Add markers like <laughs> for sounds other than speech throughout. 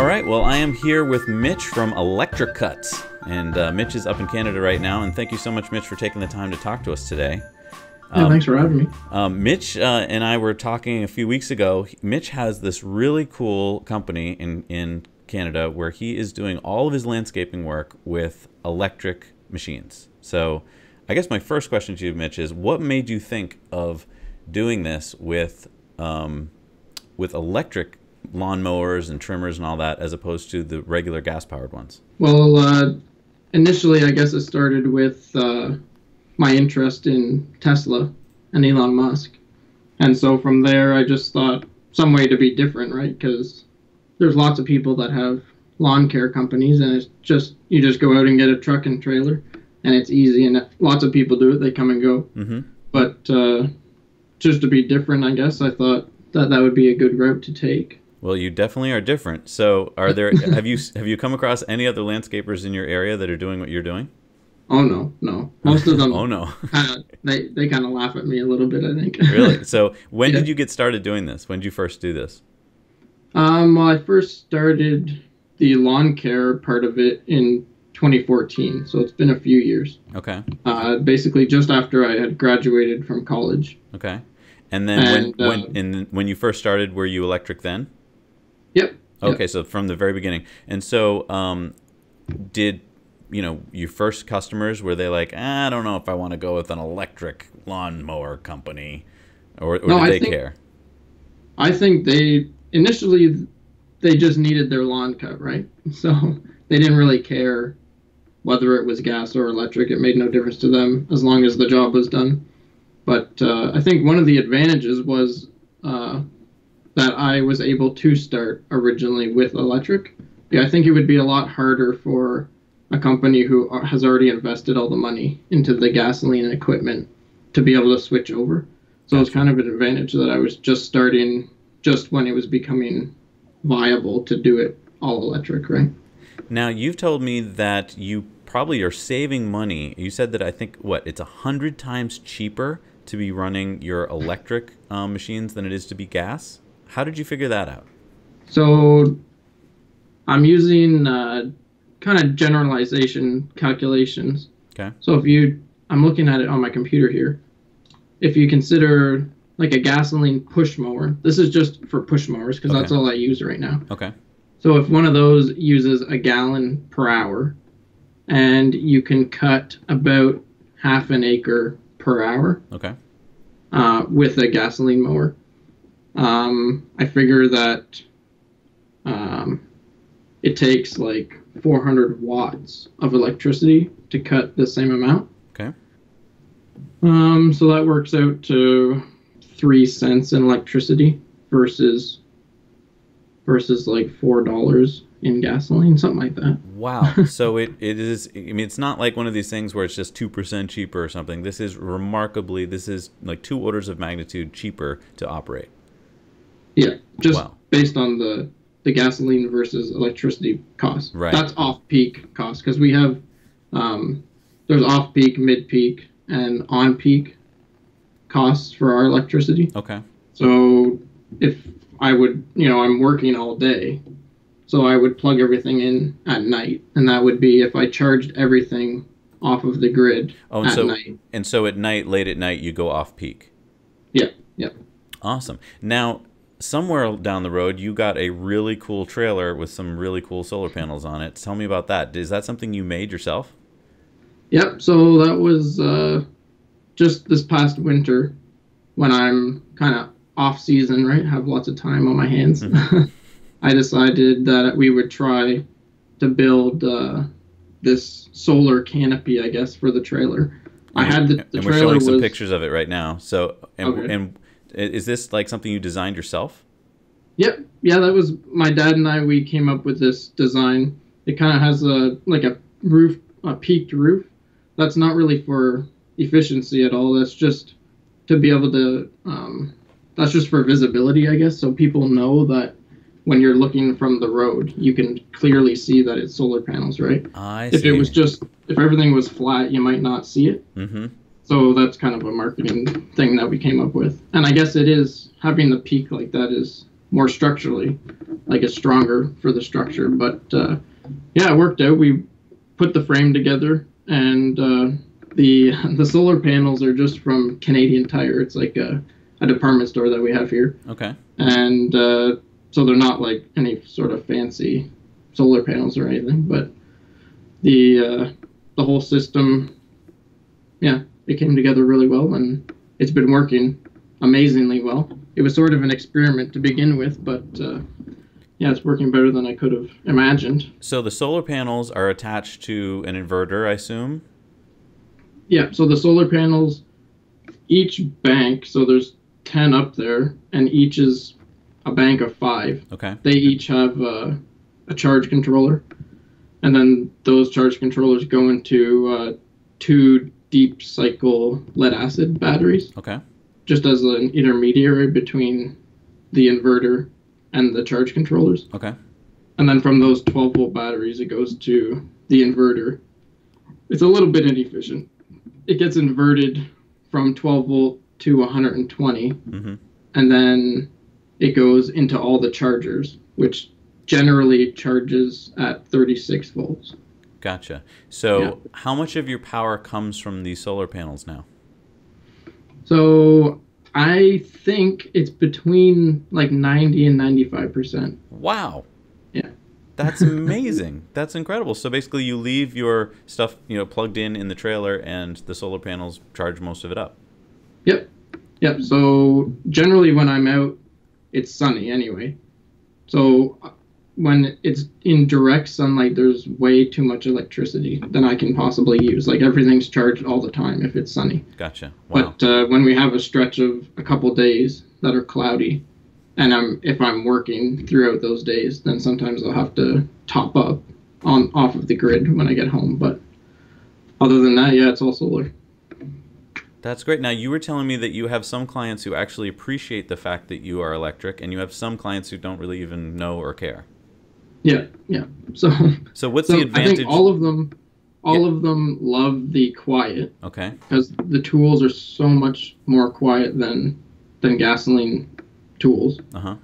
All right, well, I am here with Mitch from Electricuts. And uh, Mitch is up in Canada right now. And thank you so much, Mitch, for taking the time to talk to us today. Yeah, um, thanks for having me. Um, Mitch uh, and I were talking a few weeks ago. Mitch has this really cool company in, in Canada where he is doing all of his landscaping work with electric machines. So, I guess my first question to you, Mitch, is what made you think of doing this with um, with electric lawnmowers and trimmers and all that, as opposed to the regular gas powered ones? Well, uh, initially, I guess it started with uh, my interest in Tesla and Elon Musk, and so from there, I just thought some way to be different, right? Because there's lots of people that have lawn care companies, and it's just you just go out and get a truck and trailer, and it's easy, and lots of people do it. They come and go. Mm-hmm. But uh, just to be different, I guess I thought that that would be a good route to take. Well, you definitely are different. So, are there <laughs> have you have you come across any other landscapers in your area that are doing what you're doing? Oh no, no. Most of them. <laughs> oh no. <laughs> kinda, they they kind of laugh at me a little bit. I think. really? So, when yeah. did you get started doing this? When did you first do this? Um, well, I first started the lawn care part of it in 2014, so it's been a few years. Okay. Uh, basically, just after I had graduated from college. Okay. And then and, when uh, when in, when you first started, were you electric then? Yep. Okay, yep. so from the very beginning, and so um, did you know your first customers were they like ah, I don't know if I want to go with an electric lawnmower company, or, or no, did I they think, care? I think they initially they just needed their lawn cut right, <laughs> so they didn't really care whether it was gas or electric. It made no difference to them as long as the job was done. But uh, I think one of the advantages was uh, that I was able to start originally with electric. Yeah, I think it would be a lot harder for a company who has already invested all the money into the gasoline equipment to be able to switch over. So it's kind of an advantage that I was just starting just when it was becoming viable to do it all electric, right? Now you've told me that you probably are saving money. You said that I think what it's a hundred times cheaper to be running your electric um, machines than it is to be gas. How did you figure that out? So I'm using uh, kind of generalization calculations. Okay. So if you, I'm looking at it on my computer here. If you consider like a gasoline push mower, this is just for push mowers because okay. that's all I use right now. Okay. So if one of those uses a gallon per hour, and you can cut about half an acre per hour. Okay. Uh, with a gasoline mower, um, I figure that um, it takes like 400 watts of electricity to cut the same amount. Okay. Um, so that works out to three cents in electricity versus versus like four dollars in gasoline, something like that. Wow. <laughs> so it, it is, I mean, it's not like one of these things where it's just 2% cheaper or something. This is remarkably, this is like two orders of magnitude cheaper to operate. Yeah. Just wow. based on the, the gasoline versus electricity cost. Right. That's off peak cost because we have, um, there's off peak, mid peak, and on peak costs for our electricity. Okay. So if I would, you know, I'm working all day so I would plug everything in at night, and that would be if I charged everything off of the grid oh, and at so, night. And so at night, late at night, you go off peak. Yeah, yeah. Awesome. Now, somewhere down the road, you got a really cool trailer with some really cool solar panels on it. Tell me about that. Is that something you made yourself? Yep. So that was uh, just this past winter when I'm kind of off season, right? Have lots of time on my hands. Mm-hmm. <laughs> I decided that we would try to build uh, this solar canopy, I guess, for the trailer. I had the, the and we're showing was, some pictures of it right now. So, and, okay. and is this like something you designed yourself? Yep. Yeah, that was my dad and I. We came up with this design. It kind of has a like a roof, a peaked roof. That's not really for efficiency at all. That's just to be able to. Um, that's just for visibility, I guess, so people know that when you're looking from the road, you can clearly see that it's solar panels, right? I if see. it was just if everything was flat, you might not see it. Mm-hmm. So that's kind of a marketing thing that we came up with, and I guess it is having the peak like that is more structurally like it's stronger for the structure. But uh, yeah, it worked out. We put the frame together, and uh, the <laughs> the solar panels are just from Canadian Tire. It's like a, a department store that we have here, Okay. and uh, so they're not like any sort of fancy solar panels or anything. But the uh, the whole system, yeah, it came together really well, and it's been working amazingly well. It was sort of an experiment to begin with, but uh, yeah, it's working better than I could have imagined. So the solar panels are attached to an inverter, I assume. Yeah, so the solar panels, each bank, so there's 10 up there, and each is a bank of five. Okay. They each have uh, a charge controller, and then those charge controllers go into uh, two deep cycle lead acid batteries, Okay. just as an intermediary between the inverter and the charge controllers. Okay. And then from those 12 volt batteries, it goes to the inverter. It's a little bit inefficient. It gets inverted from 12 volt to 120, Mm-hmm. and then it goes into all the chargers, which generally charges at 36 volts. Gotcha. So Yeah. how much of your power comes from these solar panels now? So I think it's between like 90 and 95%. Wow. Yeah. That's <laughs> amazing. That's incredible. So basically, you leave your stuff, you know, plugged in in the trailer, and the solar panels charge most of it up. Yep. Yep. So generally, when I'm out, it's sunny anyway. So when it's in direct sunlight, there's way too much electricity than I can possibly use. Like everything's charged all the time if it's sunny. Gotcha. Wow. But uh, when we have a stretch of a couple days that are cloudy, and I'm if I'm working throughout those days, then sometimes I'll have to top up on off of the grid when I get home. But other than that, yeah, it's all solar. That's great. Now, you were telling me that you have some clients who actually appreciate the fact that you are electric, and you have some clients who don't really even know or care. Yeah, yeah. So So, what's so the I think all of them, all of them love the quiet okay. because the tools are so much more quiet than than gasoline tools. Uh huh.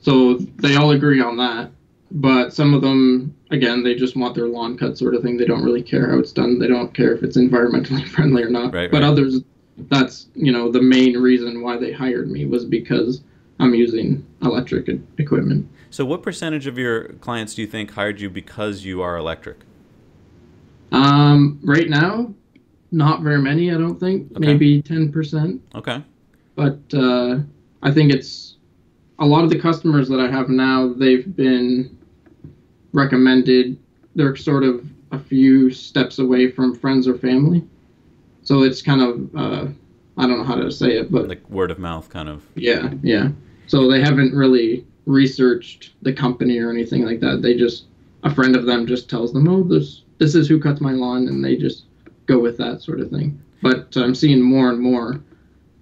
So they all agree on that. But some of them, again, they just want their lawn cut sort of thing. They don't really care how it's done. They don't care if it's environmentally <laughs> friendly or not. Right, but right. others, that's you know the main reason why they hired me was because I'm using electric equipment. So, what percentage of your clients do you think hired you because you are electric? Um, right now, not very many. I don't think. Okay. Maybe ten percent. Okay. But uh, I think it's a lot of the customers that I have now. They've been recommended. They're sort of a few steps away from friends or family. So it's kind of uh, I don't know how to say it, but Like word of mouth, kind of. yeah, yeah. So they haven't really researched the company or anything like that. They just a friend of them just tells them, "Oh, this this is who cuts my lawn," and they just go with that sort of thing. But I'm seeing more and more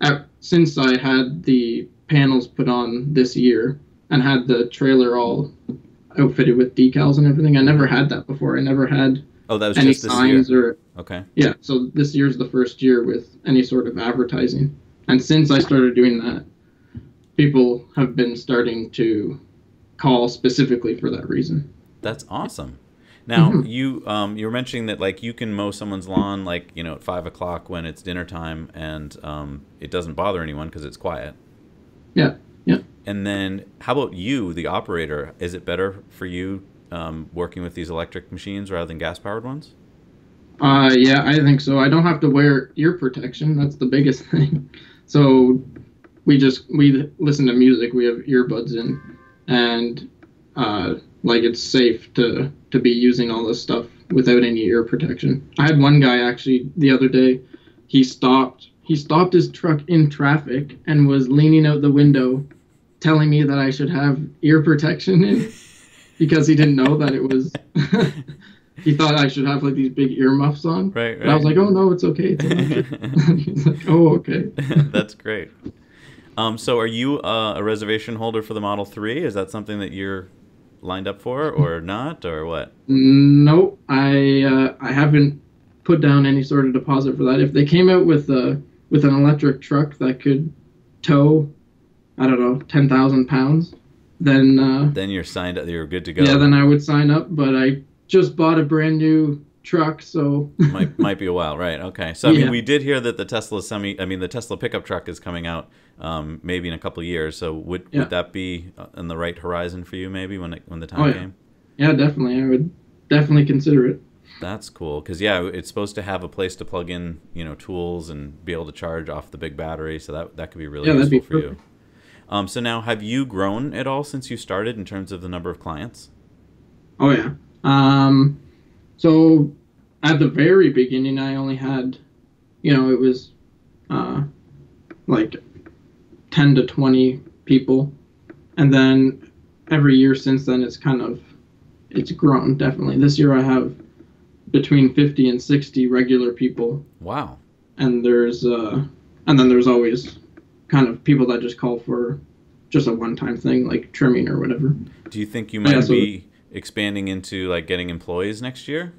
uh, since I had the panels put on this year and had the trailer all outfitted with decals and everything. I never had that before. I never had Oh, that was any just this year. signs or Okay. yeah, so this year's the first year with any sort of advertising. And since I started doing that, people have been starting to call specifically for that reason. That's awesome. Now Mhm. you um, you were mentioning that like you can mow someone's lawn like you know at five o'clock when it's dinner time and um, it doesn't bother anyone because it's quiet. Yeah, yeah. And then how about you, the operator? Is it better for you um, working with these electric machines rather than gas powered ones? Uh, yeah, I think so. I don't have to wear ear protection. That's the biggest <laughs> thing. So we just we listen to music. We have earbuds in, and uh, like it's safe to to be using all this stuff without any ear protection. I had one guy actually the other day. He stopped. He stopped his truck in traffic and was leaning out the window, telling me that I should have ear protection in, <laughs> because he didn't know that it was. <laughs> he thought I should have like these big earmuffs on. Right, And I was like, oh no, it's okay. It's <laughs> electric." He's like, oh okay. That's great. Um, so are you uh, a reservation holder for the Model 3? Is that something that you're lined up for or not or what? Nope, I uh, I haven't put down any sort of deposit for that. If they came out with a with an electric truck that could tow, I don't know, ten thousand pounds, then uh, Then you're signed up. You're good to go. yeah, then I would sign up. But I just bought a brand new truck, so <laughs> might might be a while, right? Okay. So I mean, we did hear that the Tesla semi, I mean, the Tesla pickup truck is coming out, um, maybe in a couple of years. So would Yeah. would that be uh, on the right horizon for you, maybe when it, when the time Oh, yeah. came? yeah, definitely, I would definitely consider it. That's cool because yeah, it's supposed to have a place to plug in, you know, tools and be able to charge off the big battery. So that that could be really Yeah, that'd useful be for you. Um, so now, have you grown at all since you started in terms of the number of clients? Oh yeah. Um, so at the very beginning, I only had, you know, it was, uh, like, ten to twenty people, and then every year since then, it's kind of, it's grown definitely. This year, I have between fifty and sixty regular people, Wow. and there's, uh, and then there's always kind of people that just call for just a one-time thing like trimming or whatever. Do you think you Yeah, might so- be expanding into like getting employees next year?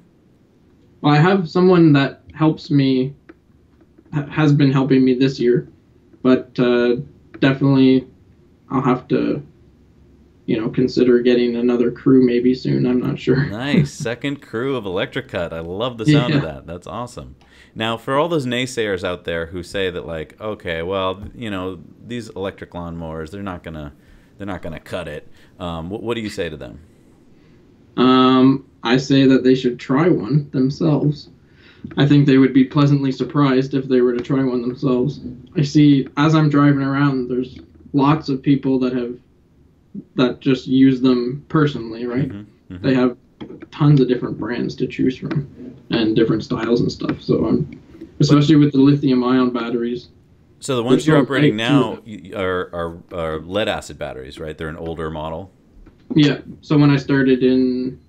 Well, I have someone that helps me, has been helping me this year, but uh, definitely I'll have to, you know, consider getting another crew maybe soon. I'm not sure. Nice. <laughs> Second crew of Electricut. I love the sound of that. That's awesome. Now, for all those naysayers out there who say that, like, okay, well, you know, these electric lawnmowers, they're not gonna, they're not gonna cut it. Um, what, what do you say to them? Um, I say that they should try one themselves. I think they would be pleasantly surprised if they were to try one themselves. I see as I'm driving around, there's lots of people that have that just use them personally, right? Mhm, mhm. they have tons of different brands to choose from and different styles and stuff. So um, especially with the lithium ion batteries. So the ones you're operating now are, are are lead acid batteries, right? They're an older model. Yeah. So when I started in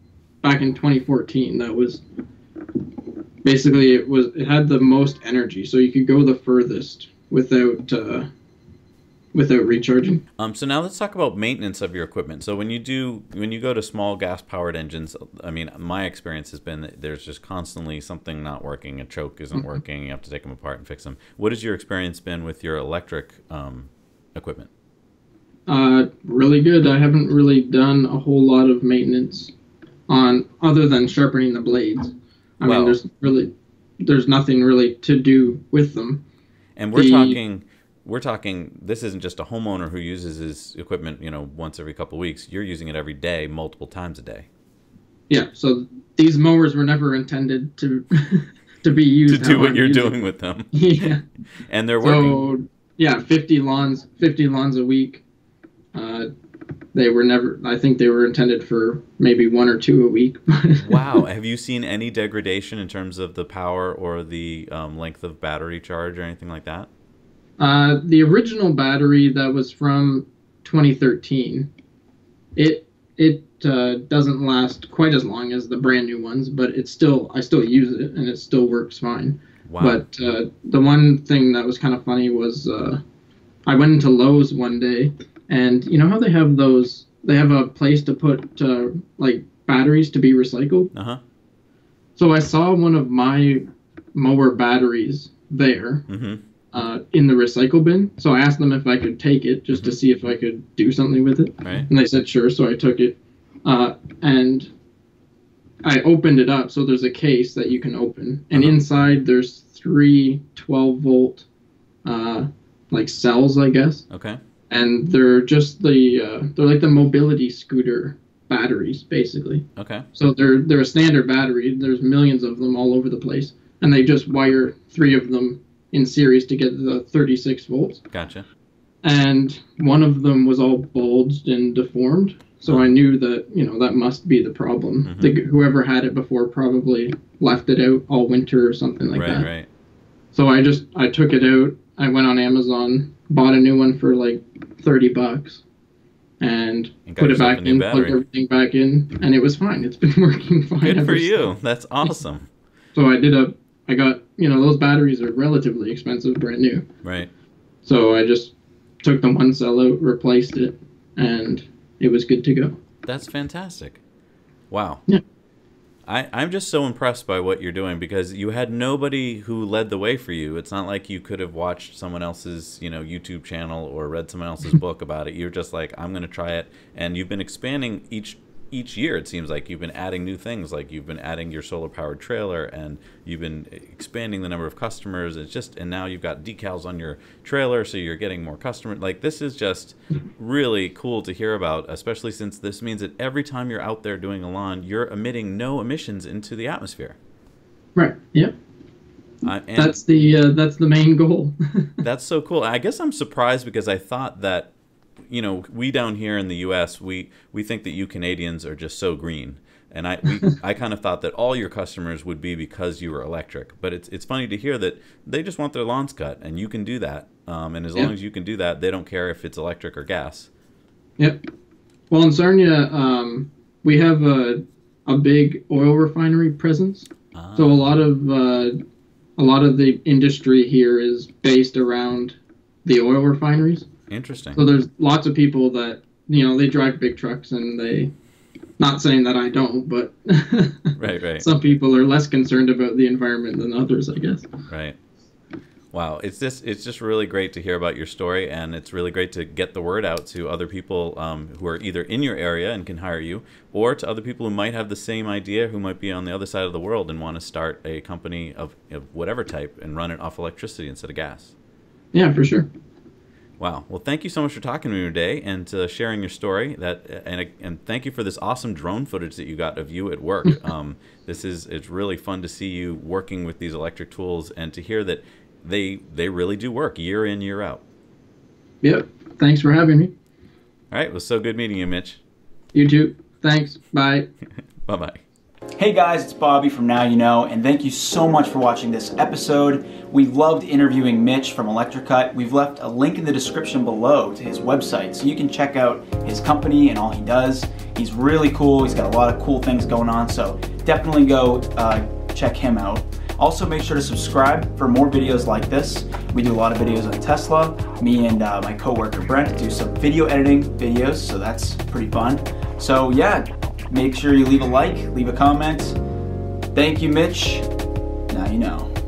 back in 2014, that was basically it was it had the most energy, so you could go the furthest without uh, without recharging. Um, so now let's talk about maintenance of your equipment. So when you do, when you go to small gas powered engines, I mean, my experience has been that there's just constantly something not working. A choke isn't working. You have to take them apart and fix them. What has your experience been with your electric um, equipment? Uh, really good. I haven't really done a whole lot of maintenance on other than sharpening the blades. I Well- mean, there's really there's nothing really to do with them. And we're The- talking, we're talking. This isn't just a homeowner who uses his equipment, you know, once every couple of weeks. You're using it every day, multiple times a day, Yeah. So these mowers were never intended to <laughs> to be used to do what I'm you're using- doing with them, <laughs> Yeah. and they're working. So yeah, 50 lawns, 50 lawns a week. Uh, they were never. I think they were intended for maybe one or two a week. <laughs> wow. Have you seen any degradation in terms of the power or the um, length of battery charge or anything like that? Uh, the original battery that was from 2013, it it uh, doesn't last quite as long as the brand new ones, but it's still I still use it and it still works fine. Wow. But uh, the one thing that was kind of funny was uh, I went into Lowe's one day, and you know how they have those? They have a place to put uh, like batteries to be recycled. uh huh. So I saw one of my mower batteries there Mm-hmm. uh, in the recycle bin. So I asked them if I could take it just to see if I could do something with it, Right. and they said sure. So I took it, uh, and I opened it up. So there's a case that you can open, and Uh-huh. inside there's three 12 volt, uh, like cells, I guess, Okay. And they're just the uh, they're like the mobility scooter batteries, basically. Okay. So they're they're a standard battery. There's millions of them all over the place, and they just wire three of them in series to get the 36 volts. Gotcha. And one of them was all bulged and deformed. So I knew that you know that must be the problem. Mhm. The, whoever had it before probably left it out all winter or something like right. that. Right. So I just I took it out. I went on Amazon, bought a new one for like 30 bucks, and And put it back in, plugged everything back in, and it was fine. It's been <laughs> working fine. Good ever for since. you. That's <laughs> awesome. So I did a, I got, you know, those batteries are relatively expensive, brand new. Right. So I just took the one cell out, replaced it, and it was good to go. That's fantastic. Wow. Yeah. I, I'm just so impressed by what you're doing because you had nobody who led the way for you. It's not like you could have watched someone else's, you know, YouTube channel or read someone else's <laughs> book about it. You're just like, I'm going to try it, and you've been expanding each each year it seems like you've been adding new things like you've been adding your solar powered trailer and you've been expanding the number of customers. It's just and now you've got decals on your trailer so you're getting more customers like this is just really cool to hear about especially since this means that every time you're out there doing a lawn you're emitting no emissions into the atmosphere. Right yep. Uh, that's the uh, that's the main goal. <laughs> That's so cool. I guess i'm surprised because i thought that you know, we down here in the U.S. we we think that you Canadians are just so green, and I we, <laughs> I kind of thought that all your customers would be because you were electric. But it's it's funny to hear that they just want their lawns cut, and you can do that. Um, and as long as you can do that, they don't care if it's electric or gas. Yep. Well, in Sarnia, um, we have a a big oil refinery presence, ah. so a lot of uh, a lot of the industry here is based around the oil refineries. Interesting. So there's lots of people that you know they drive big trucks and they. Not saying that I don't, but <laughs> right, right. Some people are less concerned about the environment than others, I guess. Right. Wow, it's just it's just really great to hear about your story, and it's really great to get the word out to other people um, who are either in your area and can hire you, or to other people who might have the same idea, who might be on the other side of the world and want to start a company of, of whatever type and run it off electricity instead of gas. Yeah, for sure. Wow. Well, thank you so much for talking to me today and uh, sharing your story. That and and thank you for this awesome drone footage that you got of you at work. <laughs> um, this is it's really fun to see you working with these electric tools and to hear that they they really do work year in year out. Yep. Thanks for having me. All right. It was so good meeting you, Mitch. You too. Thanks. Bye. <laughs> bye bye. Hey guys, it's Bobby from Now You Know, and thank you so much for watching this episode. We loved interviewing Mitch from Electricut. We've left a link in the description below to his website so you can check out his company and all he does. He's really cool, he's got a lot of cool things going on, so definitely go uh, check him out. Also, make sure to subscribe for more videos like this. We do a lot of videos on Tesla. Me and uh, my coworker Brent do some video editing videos, so that's pretty fun. So yeah, Make sure you leave a like, leave a comment. Thank you, Mitch. Now you know.